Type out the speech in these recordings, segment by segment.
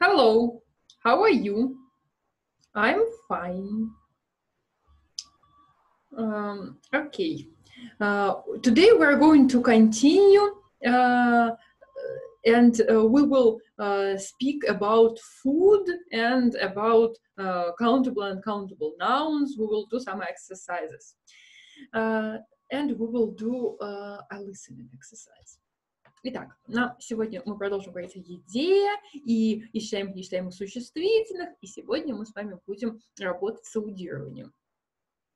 Hello, how are you? I'm fine. Um, okay. Uh, today we're going to continue uh, and uh, we will uh, speak about food and about uh, countable and countable nouns. We will do some exercises. Uh, and we will do a listening exercise. Итак, на сегодня мы продолжим говорить о еде и ищем, ищем существительных, и сегодня мы с вами будем работать с аудированием.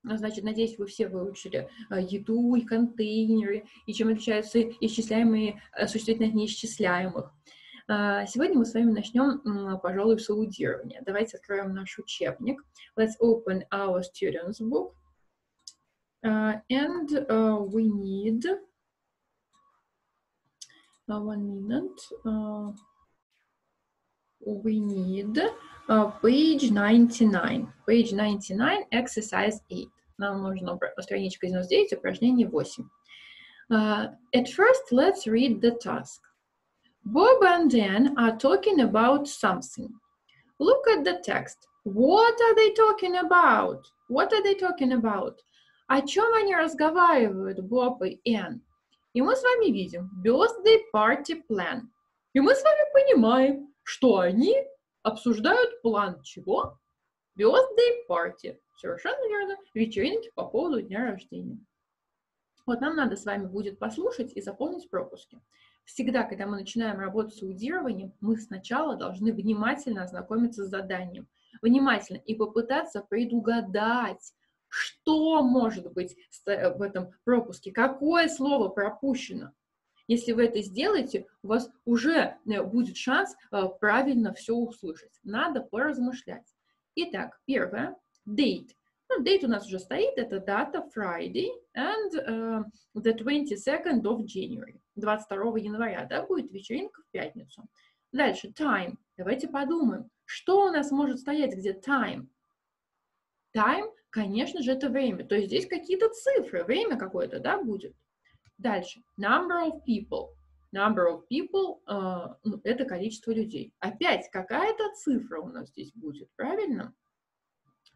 Значит, надеюсь, вы все выучили э, еду и контейнеры, и чем отличаются исчисляемые э, существительные от неисчисляемых. Э, сегодня мы с вами начнем, пожалуй, с аудирования. Давайте откроем наш учебник. Let's open our student's book. And we need uh, one minute. we need page 99. Page 99, exercise 8. Нам нужно страничка 99, упражнение 8. at first, let's read the task. Bob and Dan are talking about something. Look at the text. What are they talking about? What are they talking about? О чем они разговаривают, Боб и Энн? И мы с вами видим birthday party plan. И мы с вами понимаем, что они обсуждают план чего? Birthday party. Совершенно верно. Вечеринки по поводу дня рождения. Вот нам надо с вами будет послушать и заполнить пропуски. Всегда, когда мы начинаем работать с аудированием, мы сначала должны внимательно ознакомиться с заданием. Внимательно и попытаться предугадать, что может быть в этом пропуске, какое слово пропущено. Если вы это сделаете, у вас уже э, будет шанс э, правильно все услышать. Надо поразмышлять. Итак, первое. Date. Ну, date у нас уже стоит, это дата Friday and uh, the 22nd of January. 22 января, да, будет вечеринка в пятницу. Дальше, time. Давайте подумаем, что у нас может стоять, где time? Time, конечно же, это время. То есть здесь какие-то цифры, время какое-то, да, будет. Дальше. Number of people. Number of people uh, – это количество людей. Опять какая-то цифра у нас здесь будет, правильно?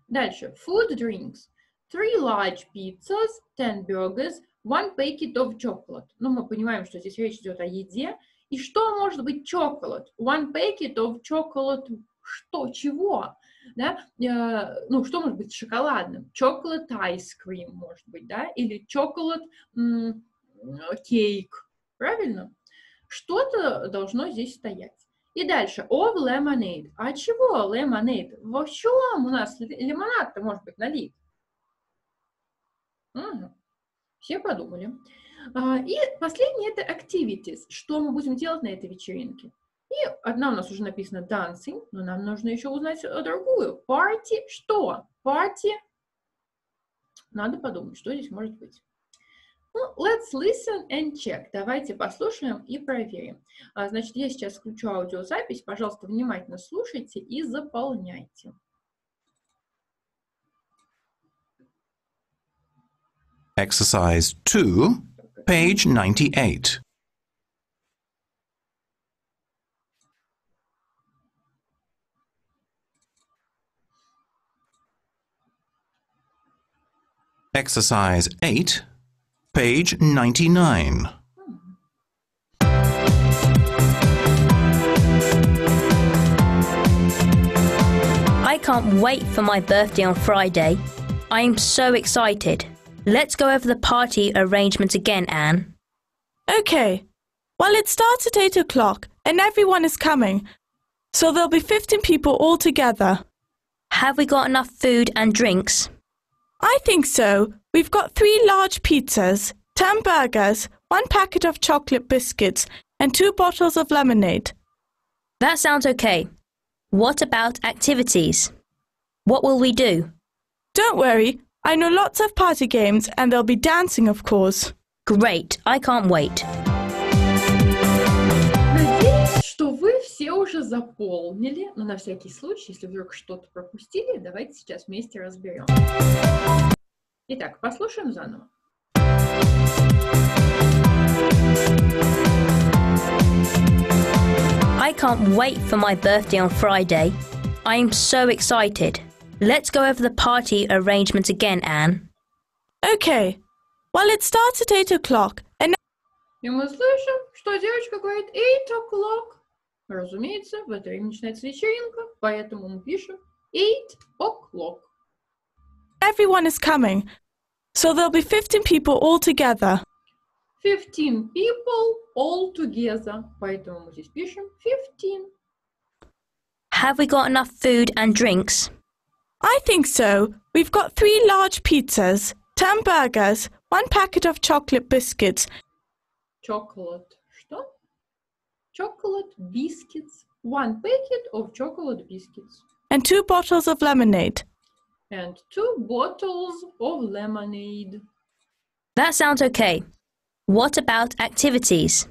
Дальше. Food drinks. Three large pizzas, ten burgers, one packet of chocolate. Ну, мы понимаем, что здесь речь идет о еде. И что может быть chocolate? One packet of chocolate. Что? Чего? Да? Э, ну, что может быть шоколадным? Chocolate ice cream, может быть, да? Или chocolate кейк, правильно? Что-то должно здесь стоять. И дальше, of lemonade. А чего lemonade? Во чем у нас лимонад-то может быть налит? Угу. Все подумали. А, и последнее это activities. Что мы будем делать на этой вечеринке? И одна у нас уже написана dancing, но нам нужно еще узнать другую. Party что? Party. Надо подумать, что здесь может быть. Ну, let's listen and check. Давайте послушаем и проверим. А, значит, я сейчас включу аудиозапись. Пожалуйста, внимательно слушайте и заполняйте. Exercise 2, page 98. Exercise 8, page 99. I can't wait for my birthday on Friday. I am so excited. Let's go over the party arrangements again, Anne. Okay. Well, it starts at 8 o'clock and everyone is coming. So there'll be 15 people all together. Have we got enough food and drinks? I think so. We've got three large pizzas, ten burgers, one packet of chocolate biscuits, and two bottles of lemonade. That sounds okay. What about activities? What will we do? Don't worry, I know lots of party games and there'll be dancing, of course. Great, I can't wait. Что вы все уже заполнили, но на всякий случай, если вдруг что-то пропустили, давайте сейчас вместе разберем. Итак, послушаем заново. I can't wait for my birthday on Friday. I am so excited. Let's go over the party arrangements again, Anne. Okay. Well, it starts at 8 o'clock, and И мы слышим, что девочка говорит eight o'clock. Разумеется, в это время начинается вечеринка, поэтому мы пишем eight o'clock. everyone is coming. So there'll be 15 people all together. 15 people all together, поэтому мы здесь пишем 15. Have we got enough food and drinks? I think so. We've got three large pizzas, 10 burgers, one packet of chocolate biscuits, Chocolate. Что? Chocolate biscuits. One packet of chocolate biscuits. and two bottles of lemonade. And two bottles of lemonade. That sounds okay. What about activities?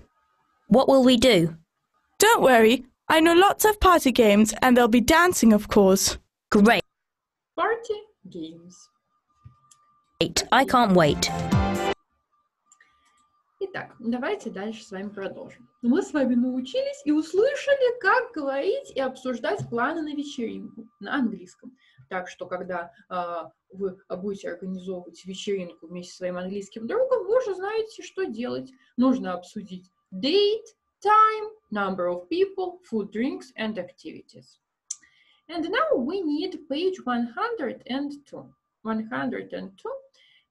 What will we do? Don't worry, I know lots of party games and there'll be dancing, of course. Great. Party games. Wait, I can't wait. Итак, давайте дальше с вами продолжим. Мы с вами научились и услышали, как говорить и обсуждать планы на вечеринку на английском. Так что, когда а, вы будете организовывать вечеринку вместе со своим английским другом, вы уже знаете, что делать. Нужно обсудить date, time, number of people, food, drinks and activities. And now we need page 102. 102.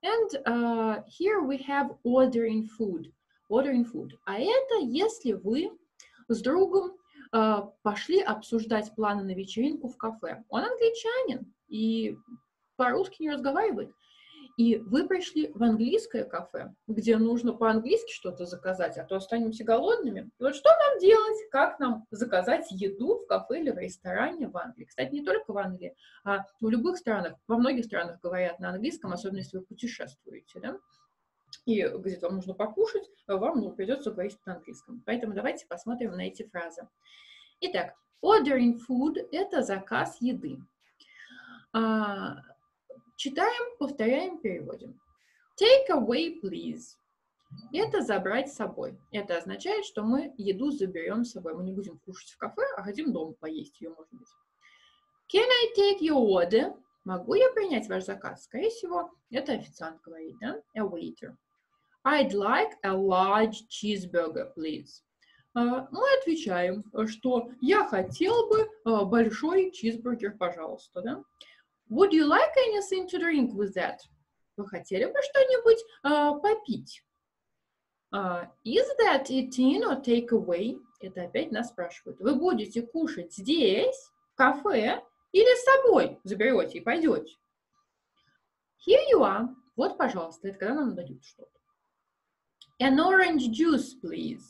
And uh, here we have ordering food. Ordering food. А это если вы с другом uh, пошли обсуждать планы на вечеринку в кафе. Он англичанин и по-русски не разговаривает. И вы пришли в английское кафе, где нужно по-английски что-то заказать, а то останемся голодными. И вот что нам делать? Как нам заказать еду в кафе или в ресторане в Англии? Кстати, не только в Англии, а в любых странах, во многих странах говорят на английском, особенно если вы путешествуете, да? И где-то вам нужно покушать, вам придется говорить на английском. Поэтому давайте посмотрим на эти фразы. Итак, ordering food – это заказ еды. А, Читаем, повторяем, переводим. Take away, please. Это забрать с собой. Это означает, что мы еду заберем с собой. Мы не будем кушать в кафе, а хотим дома поесть ее, может быть. Can I take your order? Могу я принять ваш заказ? Скорее всего, это официант говорит, да? A waiter. I'd like a large cheeseburger, please. Uh, мы отвечаем, что я хотел бы uh, большой чизбургер, пожалуйста, да? Would you like anything to drink with that? Вы хотели бы что-нибудь uh, попить? Uh, is that eating or take away? Это опять нас спрашивают. Вы будете кушать здесь, в кафе, или с собой заберете и пойдете? Here you are. Вот, пожалуйста, это когда нам дают что-то. An orange juice, please.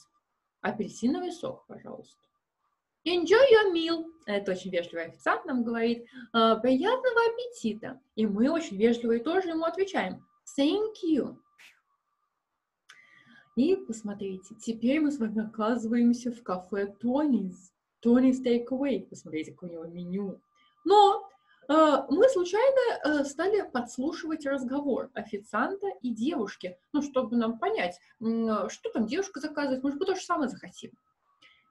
Апельсиновый сок, пожалуйста. Enjoy your meal. Это очень вежливый официант нам говорит. «А, Приятного аппетита. И мы очень вежливые тоже ему отвечаем. Thank you. И посмотрите, теперь мы с вами оказываемся в кафе Тони's. Тони's Takeaway. Посмотрите, какое у него меню. Но э, мы случайно э, стали подслушивать разговор официанта и девушки, ну, чтобы нам понять, м, что там девушка заказывает, может, мы то же самое захотим.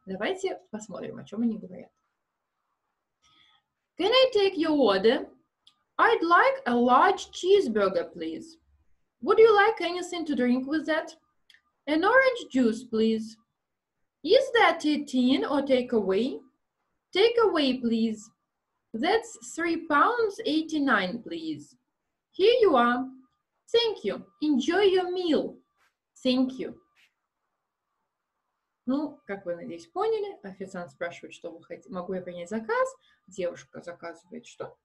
Давайте посмотрим, о чем они говорят. Can I take your order? I'd like a large cheeseburger, please. Would you like anything to drink with that? An orange juice, please. Is that eating or take away? Take away, please. That's three pounds eighty-nine, please. Here you are. Thank you. Enjoy your meal. Thank you. Ну, как вы, надеюсь, поняли, официант спрашивает, что вы хотите, могу я принять заказ? Девушка заказывает что?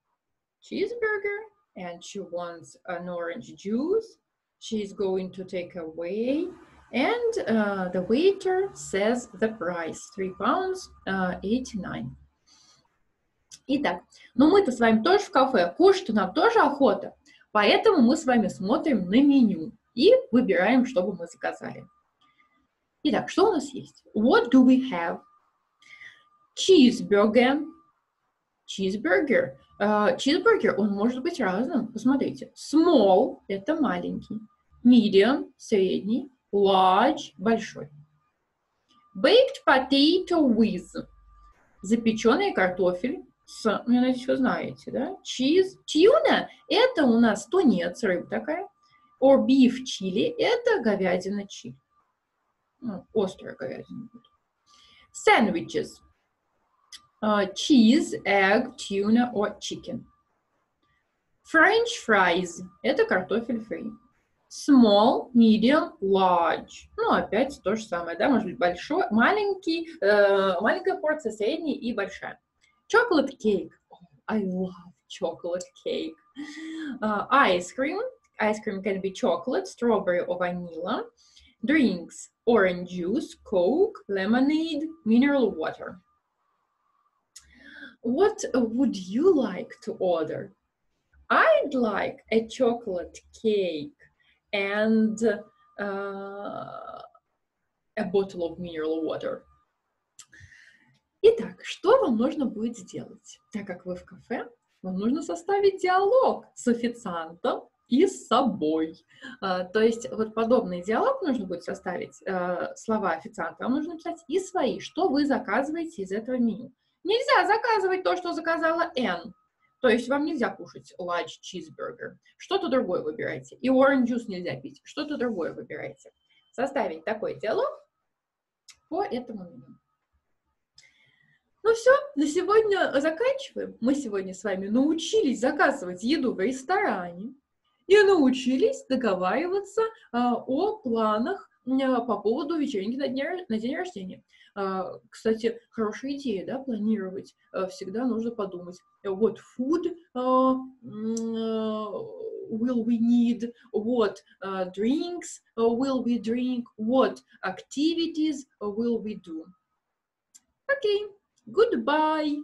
Cheeseburger, and she wants an orange juice. She's going to take away, and uh, the waiter says the price, 3 pounds uh, 89. Итак, ну мы-то с вами тоже в кафе, кушать нам тоже охота, поэтому мы с вами смотрим на меню и выбираем, что бы мы заказали. Итак, что у нас есть? What do we have? Cheeseburger. Cheeseburger. Uh, cheeseburger, он может быть разным. Посмотрите. Small – это маленький. Medium – средний. Large – большой. Baked potato with. запеченный картофель с, ну, надеюсь, вы знаете, да, cheese. Тюна – это у нас тунец, рыба такая. Or beef chili – это говядина чили. Ну, острая говядина. Sandwiches. Uh, cheese, egg, tuna or chicken. French fries – это картофель фри. Small, medium, large. Ну, опять то же самое, да, может быть большой, маленький, э, маленькая порция, средняя и большая. Chocolate cake. Oh, I love chocolate cake. Uh, ice cream. Ice cream can be chocolate, strawberry or vanilla. Drinks. Orange juice, Coke, lemonade, mineral water. What would you like to order? I'd like a chocolate cake and uh, a bottle of mineral water. Итак, что вам нужно будет сделать? Так как вы в кафе, вам нужно составить диалог с официантом и с собой. А, то есть вот подобный диалог нужно будет составить, а, слова официанта, вам нужно написать и свои, что вы заказываете из этого меню. Нельзя заказывать то, что заказала Н. То есть вам нельзя кушать large cheeseburger. Что-то другое выбирайте. И orange juice нельзя пить. Что-то другое выбирайте. Составить такой диалог по этому меню. Ну все, на сегодня заканчиваем. Мы сегодня с вами научились заказывать еду в ресторане и научились договариваться а, о планах а, по поводу вечеринки на, дне, на день рождения. А, кстати, хорошая идея, да, планировать. Всегда нужно подумать, what food will we need, what drinks will we drink, what activities will we do. Okay. Goodbye.